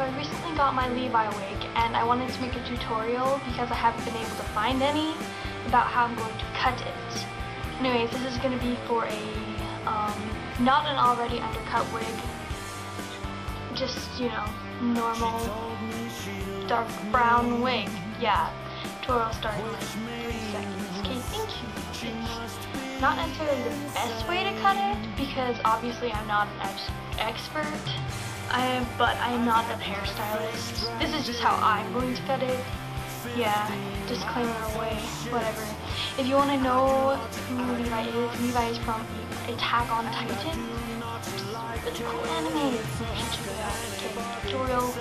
so I recently got my Levi wig and I wanted to make a tutorial because I haven't been able to find any about how I'm going to cut it. Anyways, this is going to be for a, um, not an already undercut wig, just, you know, normal dark brown wig. Yeah, tutorial starting in like three seconds. Okay, thank you. It's not necessarily the best way to cut it because obviously I'm not an ex expert. I but I am not a hairstylist. This is just how I'm going to cut it. Yeah, disclaimer away, whatever. If you want to know who Levi is, Levi is from Attack on Titan. It's a cool anime. Tutorial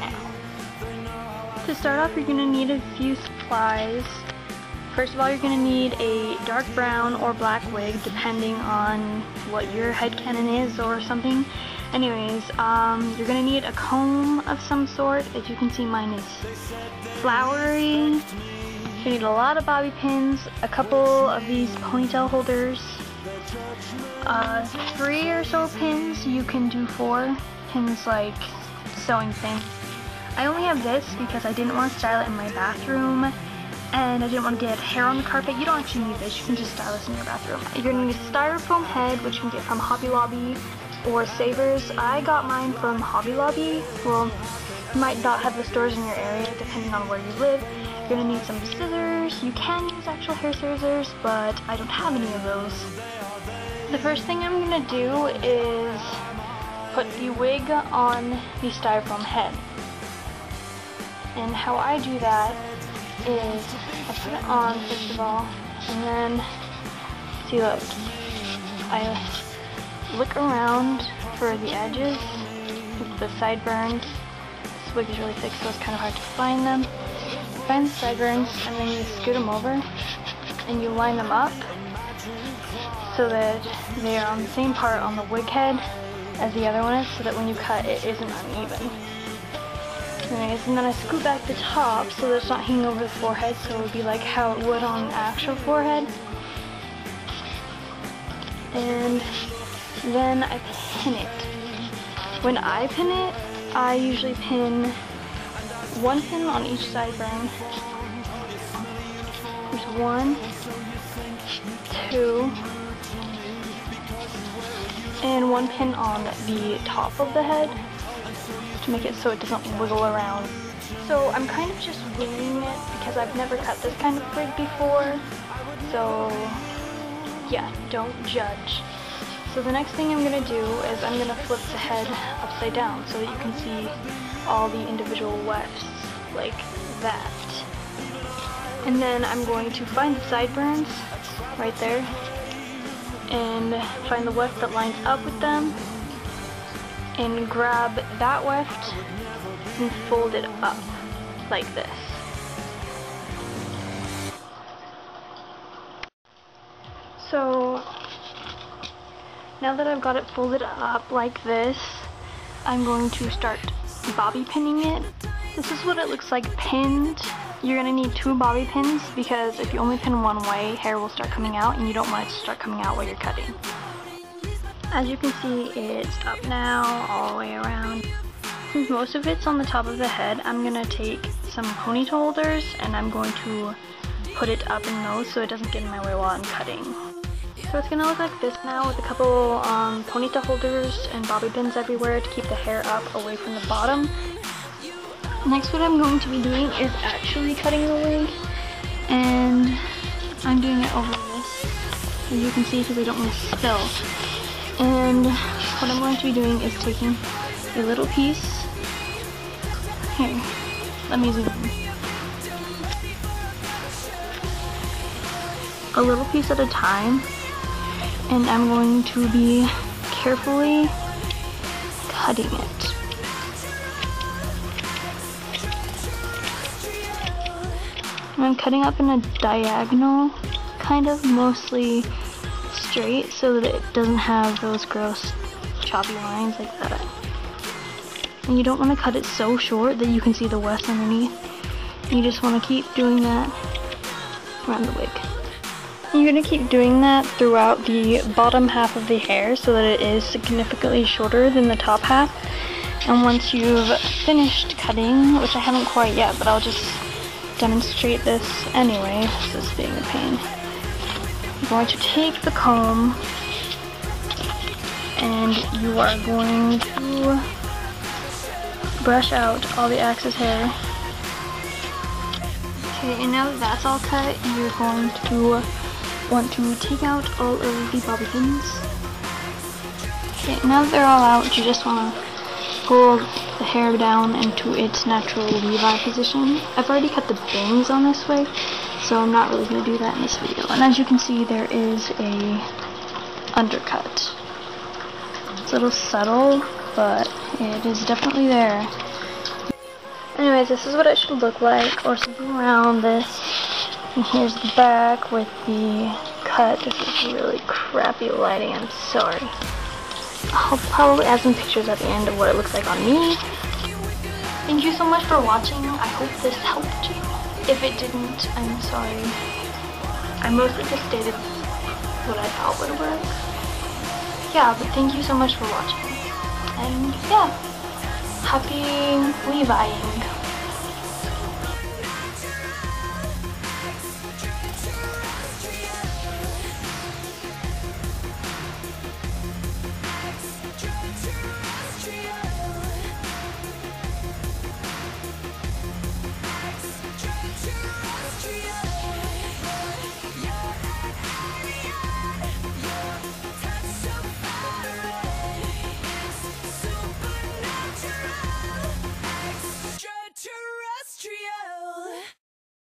now. To start off, you're going to need a few supplies. First of all, you're going to need a dark brown or black wig, depending on what your head headcanon is or something. Anyways, um, you're going to need a comb of some sort. As you can see, mine is flowery. You need a lot of bobby pins, a couple of these ponytail holders, uh, three or so pins. You can do four pins like sewing pins. I only have this because I didn't want to style it in my bathroom and I didn't want to get hair on the carpet. You don't actually need this, you can just style this in your bathroom. You're going to need a styrofoam head, which you can get from Hobby Lobby or Savers. I got mine from Hobby Lobby. Well, you might not have the stores in your area depending on where you live. You're gonna need some scissors. You can use actual hair scissors, but I don't have any of those. The first thing I'm gonna do is put the wig on the styrofoam head. And how I do that is I put it on first of all, and then, see look, I look around for the edges, the sideburns. This wig is really thick so it's kind of hard to find them find the sideburns and then you scoot them over and you line them up so that they are on the same part on the wig head as the other one is so that when you cut it isn't uneven. And then I scoot back the top so that it's not hanging over the forehead so it would be like how it would on an actual forehead. And then I pin it. When I pin it, I usually pin one pin on each sideburn. There's one, two, and one pin on the top of the head to make it so it doesn't wiggle around. So I'm kind of just winging it because I've never cut this kind of wig before. So yeah, don't judge. So the next thing I'm going to do is I'm going to flip the head upside down so that you can see all the individual wefts like that. And then I'm going to find the sideburns right there and find the weft that lines up with them and grab that weft and fold it up like this. So now that I've got it folded up like this, I'm going to start bobby pinning it. This is what it looks like pinned. You're gonna need two bobby pins because if you only pin one way, hair will start coming out and you don't want it to start coming out while you're cutting. As you can see, it's up now, all the way around. Since most of it's on the top of the head, I'm gonna take some ponytail holders and I'm going to put it up in those so it doesn't get in my way while I'm cutting. So it's gonna look like this now with a couple um, ponytail holders and bobby pins everywhere to keep the hair up away from the bottom. Next what I'm going to be doing is actually cutting the wig and I'm doing it over this as you can see because I don't want to spill. And what I'm going to be doing is taking a little piece here, let me zoom in. A little piece at a time and I'm going to be carefully cutting it. I'm cutting up in a diagonal, kind of mostly straight so that it doesn't have those gross choppy lines like that. And you don't want to cut it so short that you can see the weft underneath. You just want to keep doing that around the wig. You're going to keep doing that throughout the bottom half of the hair so that it is significantly shorter than the top half. And once you've finished cutting, which I haven't quite yet, but I'll just demonstrate this anyway, this is being a pain. You're going to take the comb and you are going to brush out all the excess hair. Okay, and now that that's all cut, you're going to want to take out all of the bobby pins. Okay, now that they're all out, you just want to pull the hair down into its natural Levi position. I've already cut the bangs on this way, so I'm not really going to do that in this video. And as you can see, there is a undercut. It's a little subtle, but it is definitely there. Anyways, this is what it should look like, or something around this. And here's the back with the cut. This is really crappy lighting, I'm sorry. I'll probably add some pictures at the end of what it looks like on me. Thank you so much for watching. I hope this helped you. If it didn't, I'm sorry. I mostly just stated what I thought would work. Yeah, but thank you so much for watching. And yeah, happy Leviing.